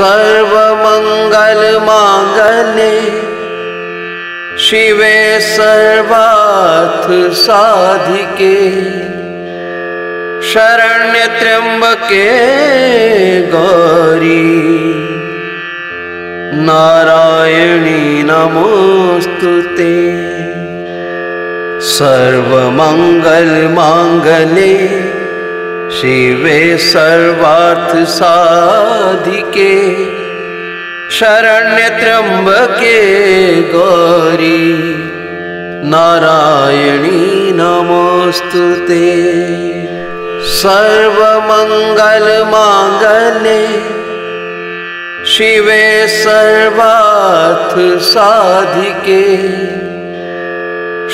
सर्वमङ्गलमाङ्गल्ये शिवे सर्वार्थ साधिके शरण्यत्र्यम्बके गौरी। नारायणी नमोऽस्तु ते सर्वमङ्गलमाङ्गले शिवे सर्वार्थसाधिके शरण्यत्र्यम्बके गौरी। नारायणी नमोऽस्तु ते। सर्वमङ्गलमाङ्गले शिवे सर्वार्थसाधिके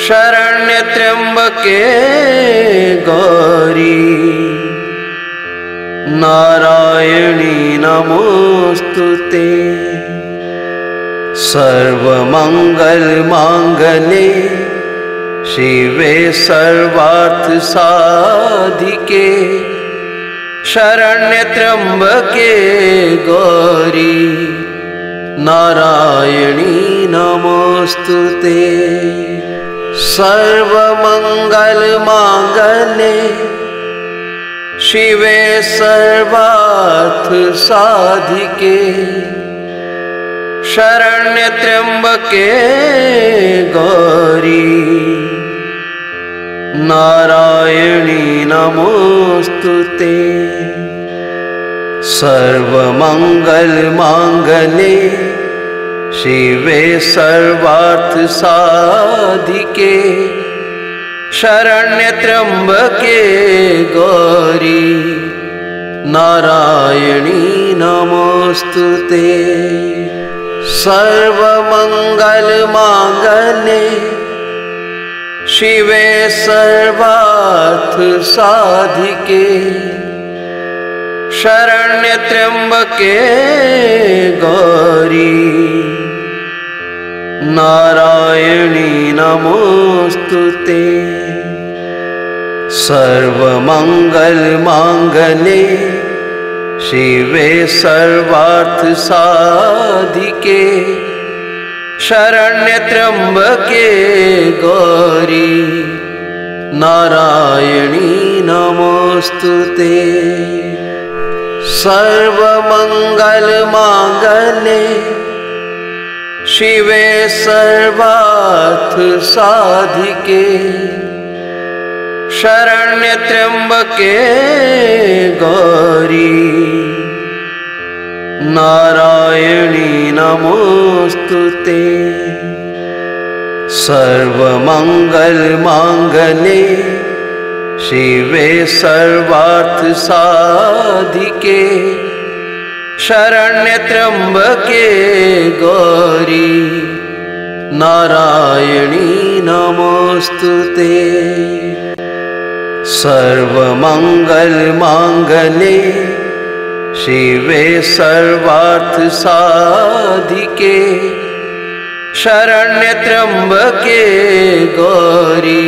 शरण्यत्र्यम्बके गौरी। नमोऽस्तु ते सर्वमङ्गलमाङ्गले शिवे सर्वार्थसाधिके शरण्यत्र्यम्बके गौरी। नारायणी नमोऽस्तु ते सर्वमङ्गलमाङ्गले शिवे सर्वार्थसाधिके शरण्यत्र्यम्बके गौरी। नारायणी नमोऽस्तु ते सर्वमङ्गलमाङ्गले शिवे सर्वार्थसाधिके शरण्यत्र्यम्बके गौरी। नारायणी नमोऽस्तु ते सर्वमङ्गलमाङ्गले शिवे सर्वार्थसाधिके शरण्यत्र्यम्बके गौरी। नारायणी नमोऽस्तु ते सर्वमङ्गलमाङ्गले शिवे सर्वार्थसाधिके शरण्यत्र्यम्बके गौरी नारायणी नमोऽस्तु ते सर्वमङ्गलमाङ्गले शिवे सर्वार्थसाधिके शरण्यत्र्यम्बके गौरी। नारायणी नमोऽस्तु ते सर्वमङ्गलमाङ्गले शिवे सर्वार्थसाधिके शरण्यत्र्यम्बके गौरी। नारायणी नमोऽस्तु ते सर्वमङ्गलमाङ्गले शिवे सर्वार्थसाधिके शरण्यत्र्यम्बके गौरी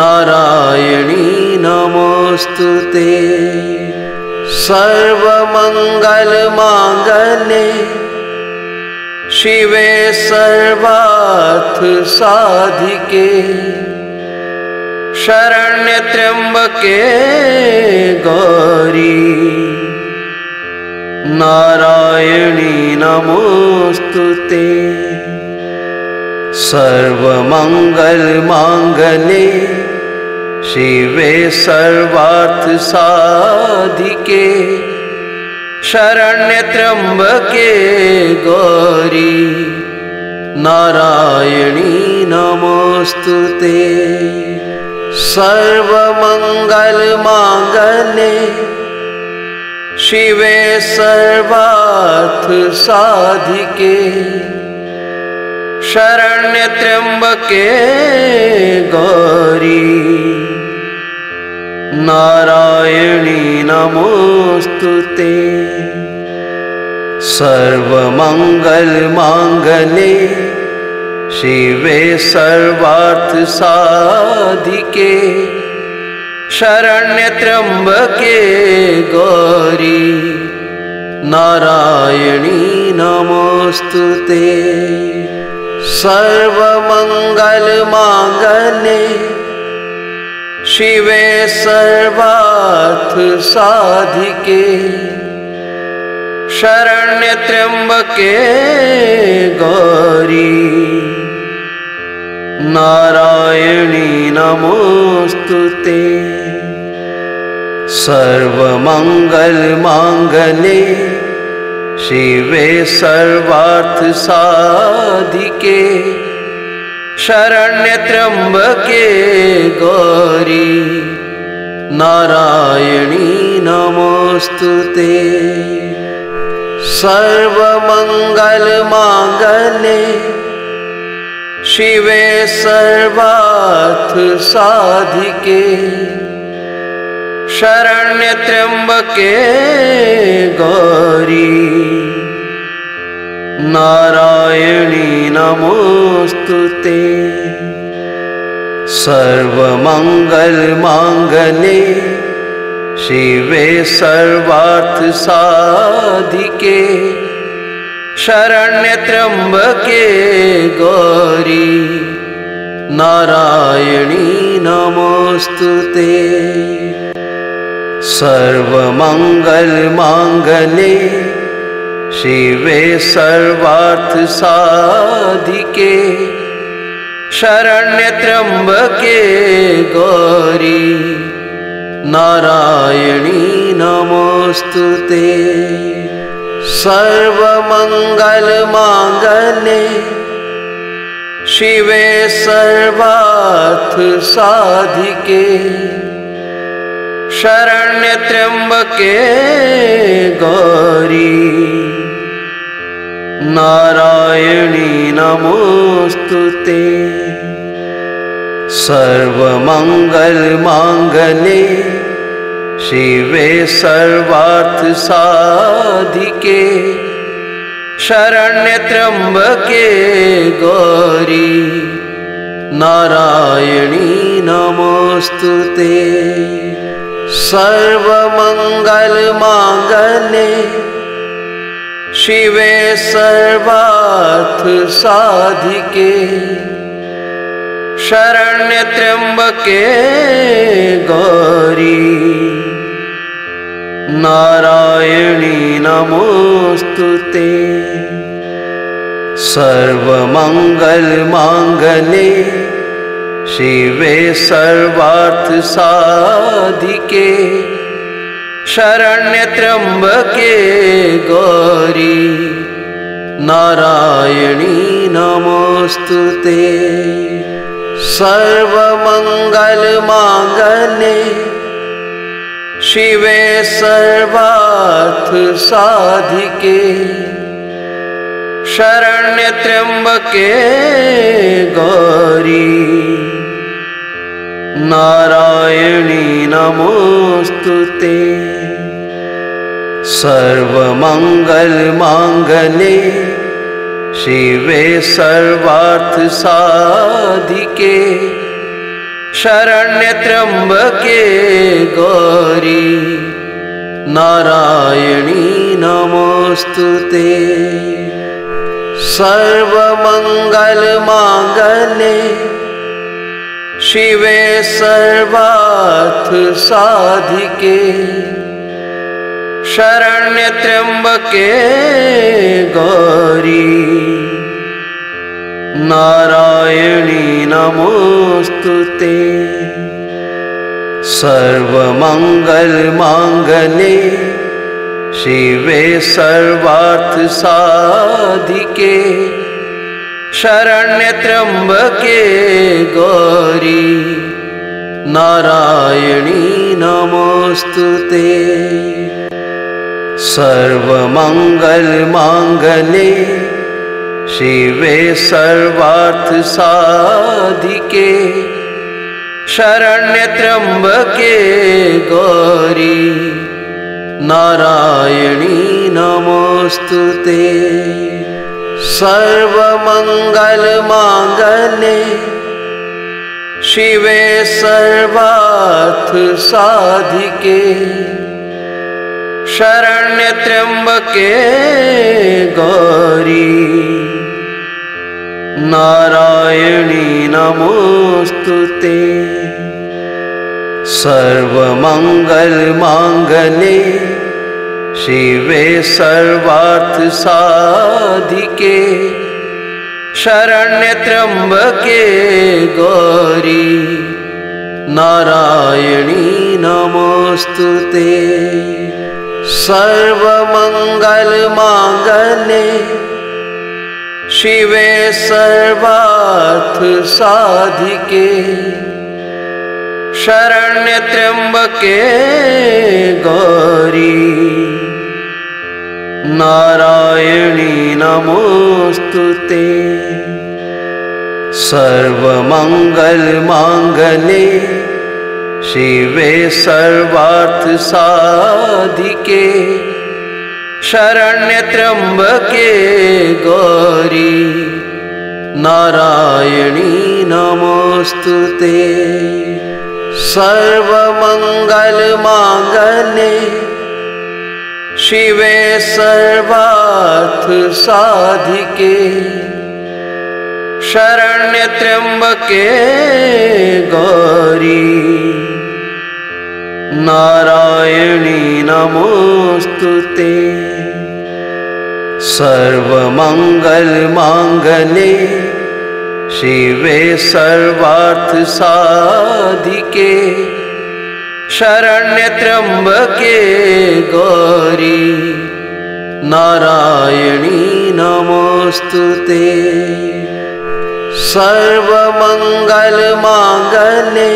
नारायणी नमोऽस्तु ते सर्वमङ्गलमाङ्गले शिवे सर्वार्थसाधिके शरण्यत्र्यम्बके गौरी। नारायणी नमोऽस्तु ते सर्वमङ्गलमाङ्गले शिवे सर्वार्थसाधिके शरण्यत्र्यम्बके गौरी। नारायणी नमोऽस्तु ते सर्वमङ्गलमाङ्गले शिवे सर्वार्थसाधिके शरण्यत्र्यम्बके गौरी नारायणी नमोऽस्तु ते सर्वमङ्गलमाङ्गले शिवे सर्वार्थसाधिके शरण्यत्र्यम्बके गौरी। नारायणी नमोऽस्तु ते। सर्वमङ्गलमाङ्गल्ये शिवे सर्वार्थ सर्वार्थसाधिके शरण्यत्र्यम्बके नारायणी नमोऽस्तु ते सर्वमङ्गलमाङ्गले शिवे सर्वार्थसाधिके शरण्यत्र्यम्बके गौरी। नारायणी नमोऽस्तु ते सर्वमङ्गलमाङ्गले शिवे सर्वार्थसाधिके शरण्यत्र्यम्बके गौरी। नारायणी नमोऽस्तु ते सर्वमङ्गलमाङ्गले शिवे सर्वार्थसाधिके शरण्यत्र्यम्बके गौरी। नारायणी नमोऽस्तु ते सर्वमङ्गलमाङ्गले शिवे सर्वार्थसाधिके। शरण्यत्र्यम्बके गौरी। नारायणी नमोऽस्तु ते सर्वमङ्गलमाङ्गले शिवे सर्वार्थसाधिके शरण्यत्र्यम्बके गौरी। नारायणी नमोऽस्तु ते। सर्वमङ्गलमाङ्गले शिवे सर्वार्थसाधिके शरण्यत्र्यम्बके गौरी। नारायणी नमोऽस्तु ते। सर्वमङ्गलमाङ्गले शिवे सर्वार्थसाधिके शरण्यत्र्यम्बके गौरी। नारायणी नमोऽस्तु ते सर्वमङ्गलमाङ्गले शिवे सर्वार्थसाधिके शरण्यत्र्यम्बके गौरी। नारायणी नमोऽस्तु ते सर्वमङ्गलमाङ्गले शिवे सर्वार्थसाधिके शरण्यत्र्यम्बके गौरी। नारायणी नमोऽस्तु ते सर्वमङ्गलमाङ्गले शिवे सर्वार्थसाधिके शरण्यत्र्यम्बके गौरी। नारायणी नमोऽस्तु ते सर्वमङ्गलमाङ्गले शिवे सर्वार्थसाधिके शरण्यत्र्यम्बके गौरी। नारायणी नमोऽस्तु ते। सर्वमङ्गलमाङ्गले शिवे सर्वार्थसाधिके शरण्यत्र्यम्बके गौरी नारायणी नमोऽस्तु ते। सर्वमङ्गलमाङ्गले शिवे सर्वार्थसाधिके शरण्यत्र्यम्बके गौरी। नारायणी नमोऽस्तु ते। सर्वमङ्गलमाङ्गले शिवे सर्वार्थसाधिके शरण्य त्र्यंबके गौरी। नारायणी नमोस्तुते। सर्वमङ्गलमाङ्गले शिवे सर्वार्थसाधिके शरण्यत्र्यम्बके गौरी। नारायणी नमोऽस्तु ते सर्वमङ्गलमाङ्गले शिवे सर्वार्थसाधिके शरण्यत्र्यम्बके गौरी। नारायणी नमोऽस्तु ते सर्वमङ्गलमाङ्गले शिवे सर्वार्थसाधिके शरण्यत्र्यम्बके गौरी। नारायणी नमोऽस्तु ते। सर्वमङ्गलमाङ्गले शिवे सर्वार्थसाधिके शरण्यत्र्यम्बके गौरी। नारायणी नमोऽस्तु ते सर्वमङ्गलमाङ्गले शिवे सर्वार्थसाधिके शरण्यत्र्यम्बके गौरी। नारायणी नमोऽस्तु ते सर्वमङ्गलमाङ्गले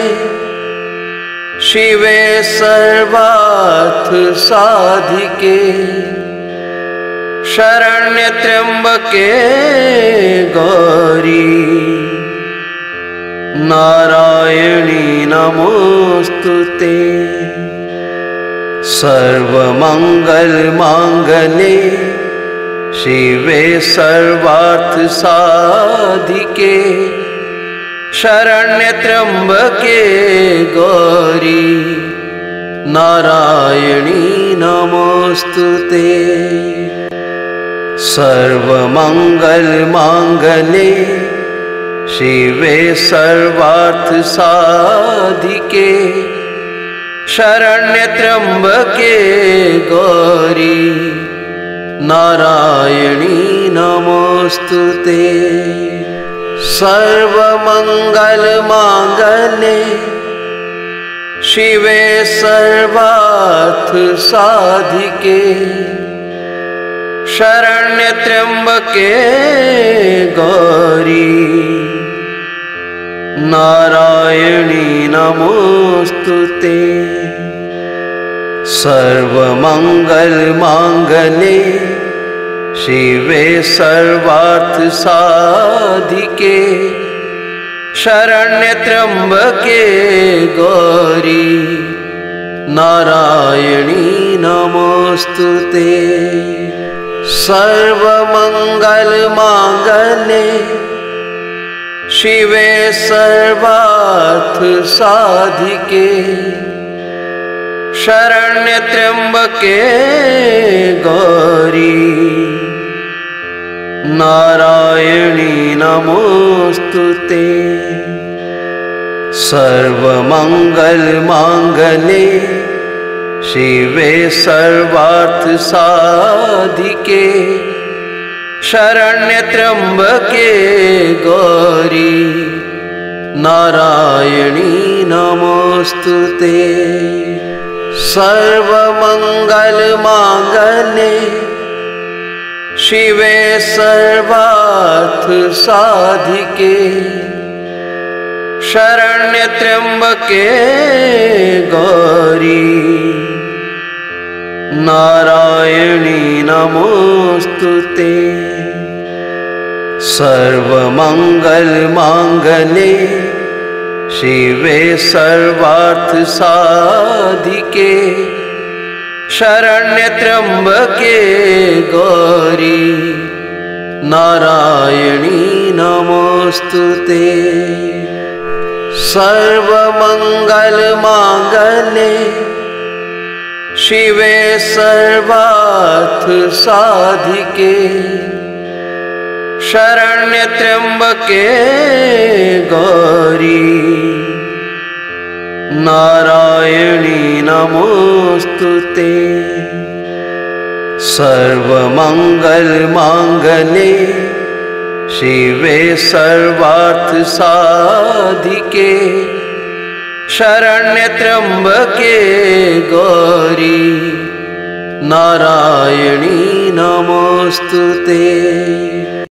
शिवे सर्वार्थसाधिके शरण्यत्र्यम्बके गौरी। नारायणी नमोऽस्तु ते सर्वमङ्गलमाङ्गले शिवे सर्वार्थसाधिके शरण्यत्र्यम्बके गौरी। नारायणी नमोऽस्तु ते। सर्वमङ्गलमाङ्गले शिवे सर्वार्थसाधिके। शरण्यत्र्यम्बके गौरी। नारायणी नमोऽस्तु ते। सर्वमङ्गलमाङ्गले शिवे सर्वार्थसाधिके शरण्यत्र्यम्बके गौरी नारायणी नमोऽस्तु ते सर्वमङ्गलमाङ्गले शिवे सर्वार्थसाधिके शरण्यत्र्यम्बके गौरी। नारायणी नमोऽस्तु ते। सर्वमङ्गलमाङ्गले शिवे सर्वार्थसाधिके शरण्यत्र्यम्बके गौरी। नारायणी नमोऽस्तु ते सर्वमङ्गलमाङ्गले शिवे सर्वार्थसाधिके शरण्यत्र्यम्बके गौरी। नारायणी नमोऽस्तु ते सर्वमङ्गलमाङ्गले शिवे सर्वार्थसाधिके शरण्यत्र्यम्बके गौरी। नारायणी नमोऽस्तु ते सर्वमङ्गलमाङ्गले शिवे सर्वार्थसाधिके शरण्यत्र्यम्बके गौरी। नारायणी नमोऽस्तु ते। सर्वमङ्गलमाङ्गले शिवे सर्वार्थ साधिके। शरण्य त्र्यंबके गौरी। नारायणी नमोस्तुते सर्वमङ्गलमाङ्गले शिवे सर्वार्थसाधिके शरण्यत्र्यम्बके गौरी नारायणी नमोऽस्तु ते